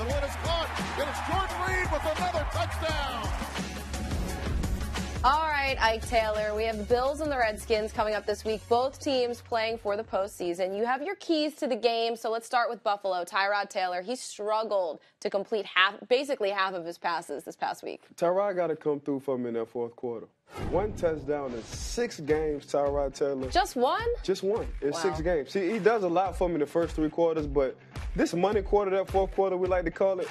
And it's caught. And it's Jordan Reed with another touchdown. Right, Ike Taylor. We have the Bills and the Redskins coming up this week. Both teams playing for the postseason. You have your keys to the game, so let's start with Buffalo. Tyrod Taylor. He struggled to complete half, basically half of his passes this past week. Tyrod got to come through for me in that fourth quarter. One touchdown in six games, Tyrod Taylor. Just one? Just one in Wow. six games. See, he does a lot for me in the first three quarters, but this money quarter, that fourth quarter, we like to call it,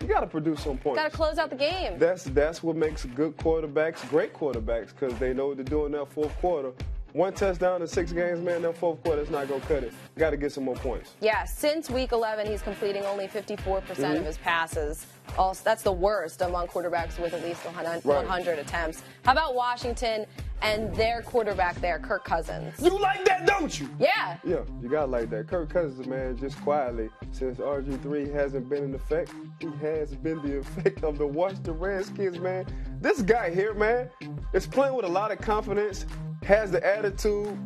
you got to produce some points. Got to close out the game. That's that's what makes good quarterbacks great quarterbacks because they know what to do in that fourth quarter. One touchdown in six games, man, that fourth quarter is not going to cut it. Got to get some more points. Yeah, since week 11, he's completing only 54% Mm-hmm. of his passes. Also, that's the worst among quarterbacks with at least 100, Right. 100 attempts. How about Washington and their quarterback there, Kirk Cousins? You like that, don't you? Yeah. Yeah, you got to like that. Kirk Cousins, man, just quietly, since RG3 hasn't been in effect, he has been the effect of the Washington Redskins, man. This guy here, man, is playing with a lot of confidence, has the attitude,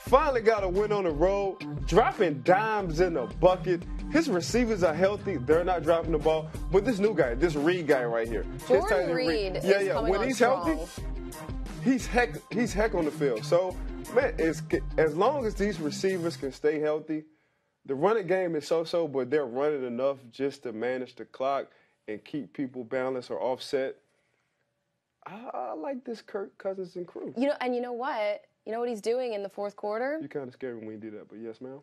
finally got a win on the road, dropping dimes in the bucket. His receivers are healthy. They're not dropping the ball. But this new guy, this Reed guy right here. Jordan end Reed Yeah, yeah. When he's strong. healthy, he's heck he's heck on the field. So man, as long as these receivers can stay healthy, the running game is so-so, but they're running enough just to manage the clock and keep people balanced or offset. I, I like this Kirk Cousins and crew. You know, and you know what? You know what he's doing in the fourth quarter? You kind of scary when you do that, but yes, ma'am.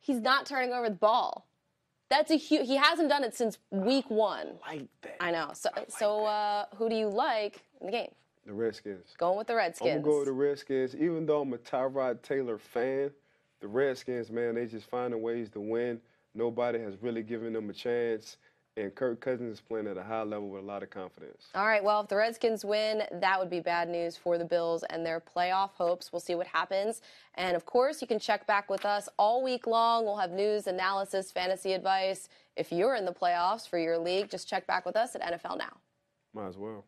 He's not turning over the ball. That's a huge. He hasn't done it since week one. Like that. I know. So, so uh, who do you like in the game? The Redskins. Going with the Redskins. I'm gonna go with the Redskins. Even though I'm a Tyrod Taylor fan, the Redskins, man, they just finding ways to win. Nobody has really given them a chance, and Kirk Cousins is playing at a high level with a lot of confidence. All right. Well, if the Redskins win, that would be bad news for the Bills and their playoff hopes. We'll see what happens. And of course, you can check back with us all week long. We'll have news, analysis, fantasy advice. If you're in the playoffs for your league, just check back with us at NFL Now. Might as well.